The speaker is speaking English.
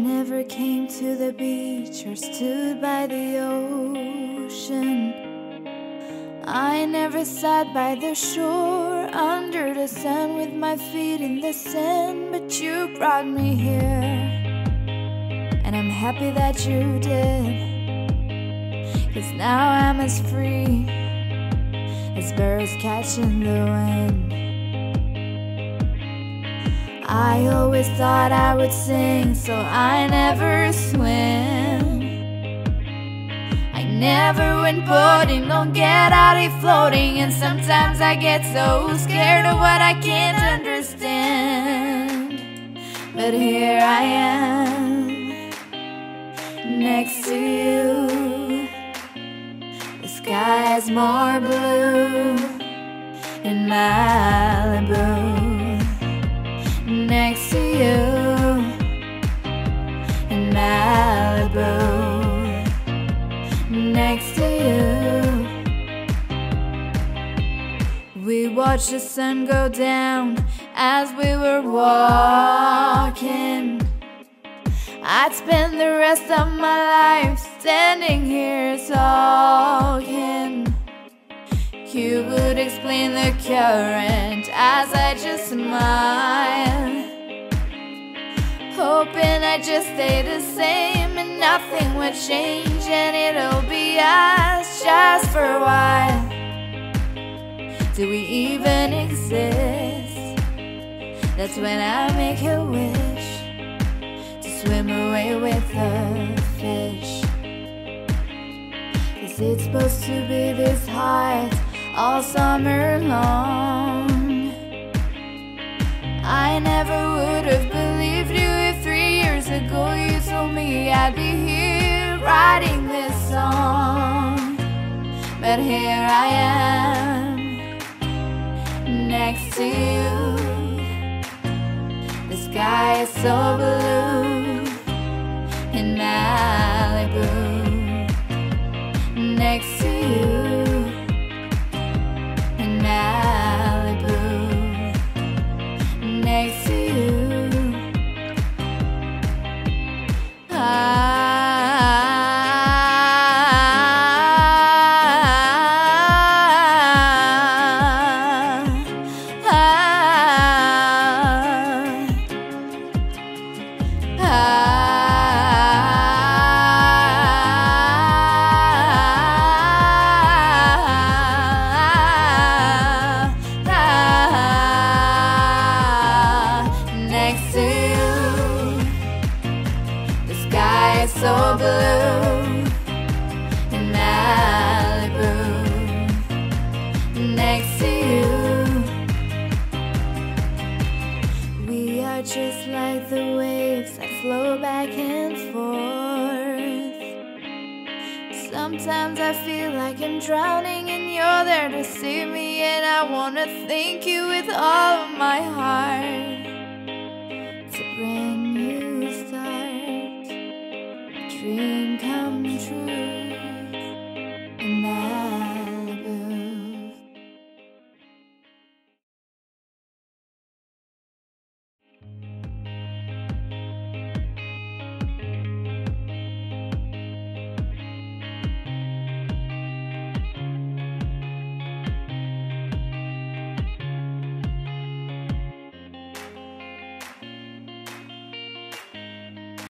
never came to the beach or stood by the ocean. I never sat by the shore under the sun with my feet in the sand, but you brought me here. And I'm happy that you did. Cause now I'm as free as birds catching the wind. I always thought I would sing, so I never swim. I never went boating, don't get out here floating. And sometimes I get so scared of what I can't understand. But here I am, next to you. The sky is more blue in Malibu watched the sun go down as we were walking. I'd spend the rest of my life standing here talking. You would explain the current as I just smile. Hoping I'd just stay the same and nothing would change and it'll be us just for a while. Do we even exist? That's when I make a wish to swim away with the fish. Cause it's supposed to be this hard all summer long. I never would have believed you if three years ago you told me I'd be here writing this song. But here I am, next to you. The sky is so blue in Malibu, next to you. So blue in Malibu. Next to you, we are just like the waves that flow back and forth. Sometimes I feel like I'm drowning and you're there to save me, and I wanna thank you with all of my heart. dream come true